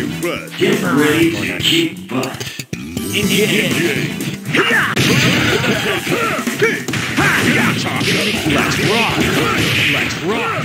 Impressed. Get ready to kick butt. Engage. Let's rock. Let's rock.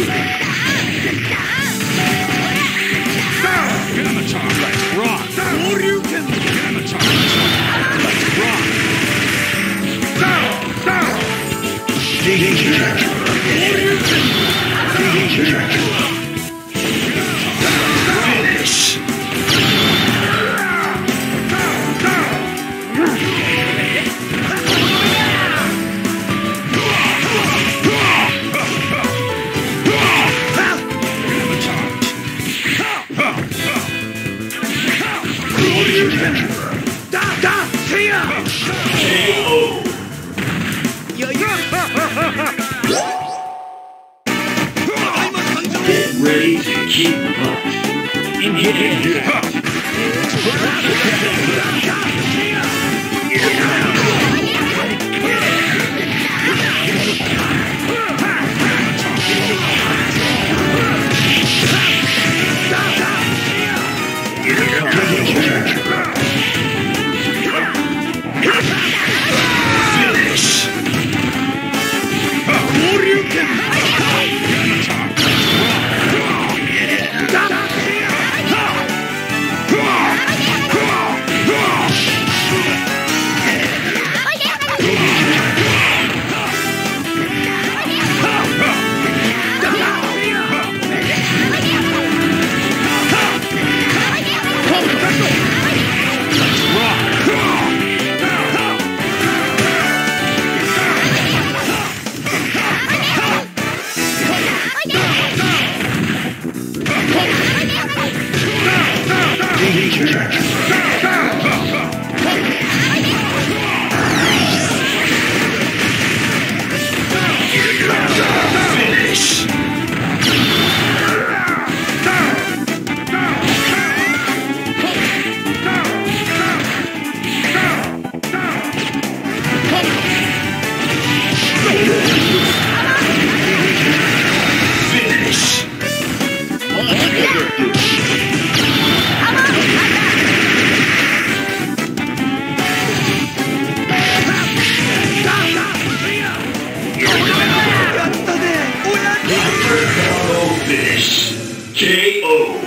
KO.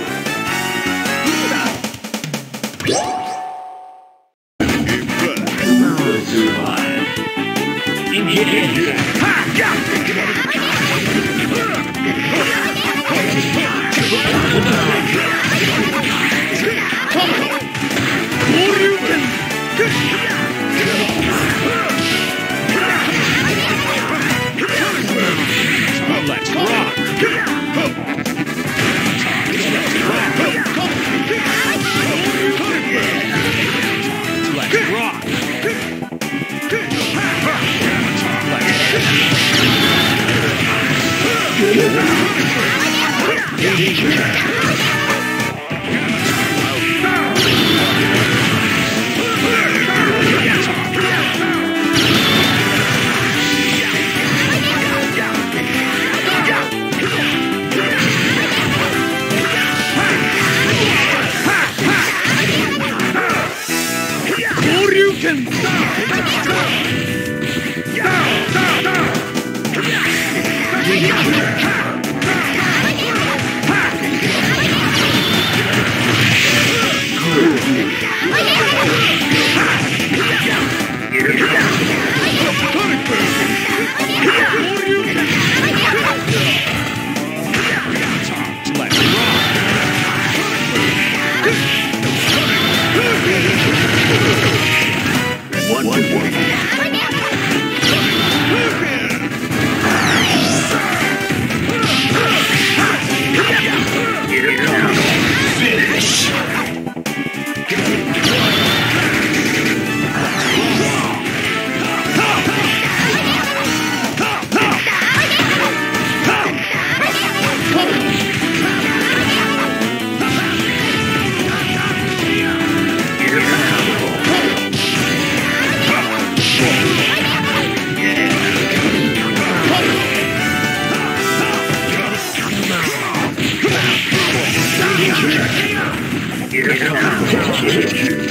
你让身上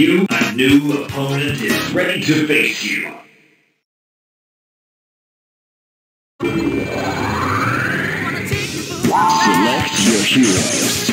You, a new opponent, is ready to face you. Select your heroes.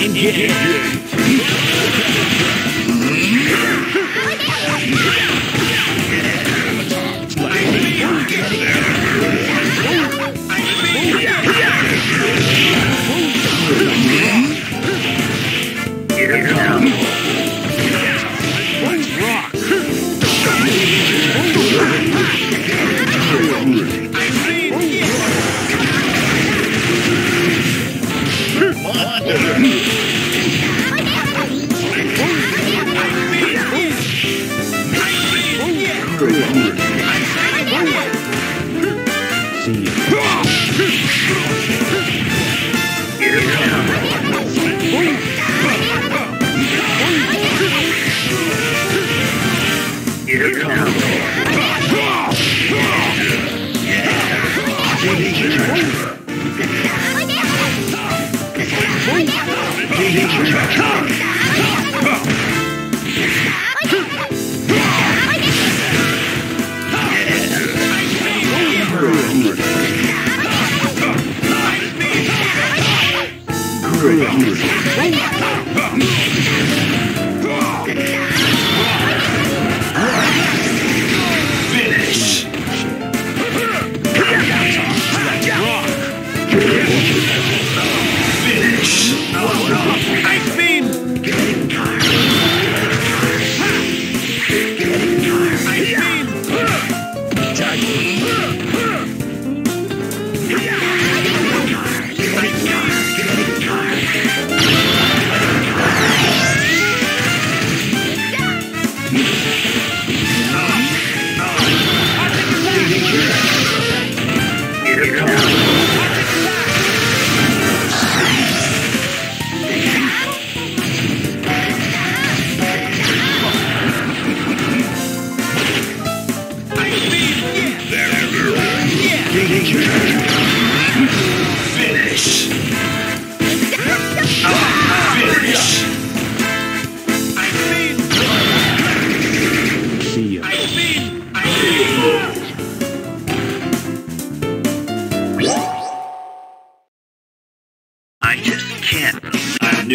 Survive? Finish.